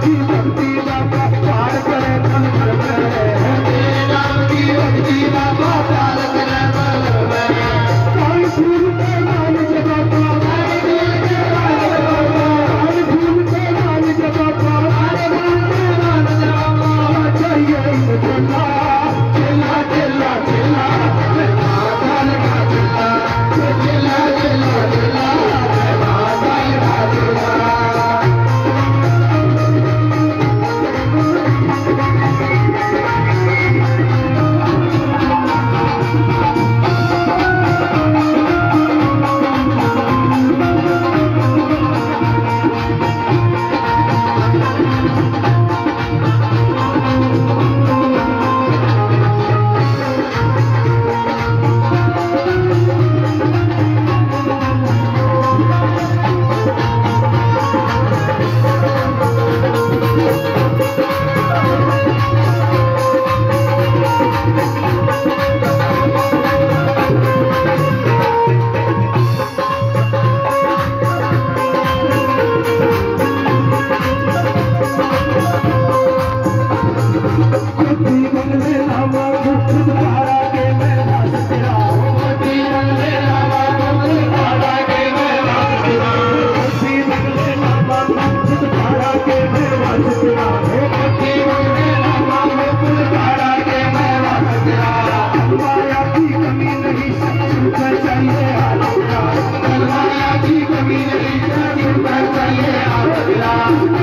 की धरती Thank you.